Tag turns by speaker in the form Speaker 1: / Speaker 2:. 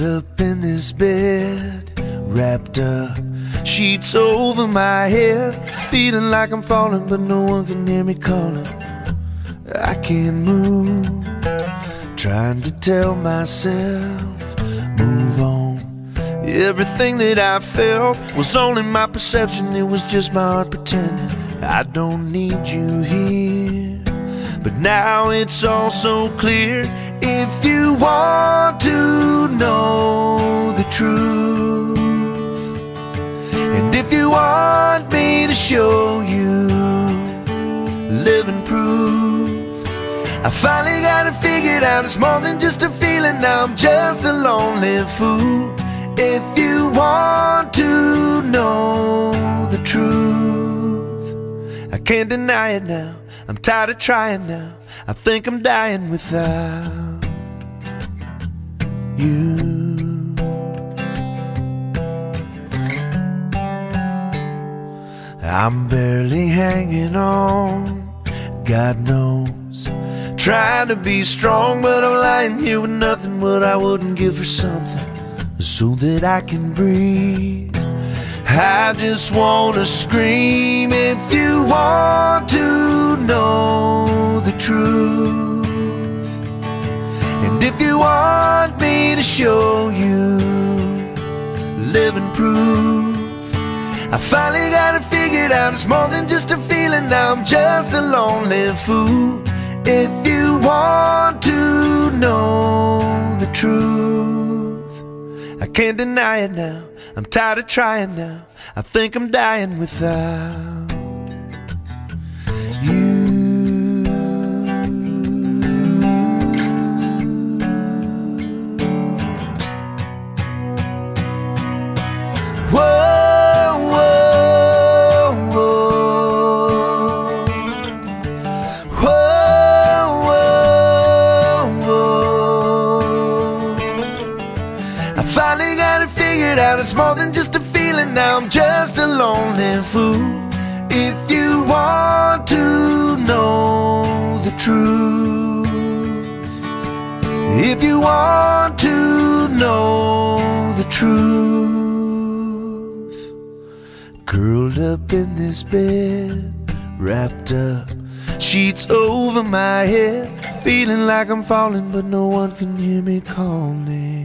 Speaker 1: this bed, wrapped up, sheets over my head, feeling like I'm falling, but no one can hear me calling. I can't move, trying to tell myself, move on. Everything that I felt was only my perception, it was just my heart pretending. I don't need you here, but now it's all so clear. If you want to I finally got it figured out. It's more than just a feeling, now I'm just a lonely fool. If you want to know the truth, I can't deny it now. I'm tired of trying now. I think I'm dying without you. I'm barely hanging on, God knows. Trying to be strong, but I'm lying here with nothing. What I wouldn't give for something so that I can breathe. I just wanna scream if you want to know the truth. And if you want me to show you living proof, I finally got it figured out. It's more than just a feeling, now I'm just a lonely fool. If you want to know the truth, I can't deny it now. I'm tired of trying now. I think I'm dying without figured out. It's more than just a feeling. Now I'm just a lonely fool. If you want to know the truth, if you want to know the truth, curled up in this bed, wrapped up, sheets over my head, feeling like I'm falling, but no one can hear me calling.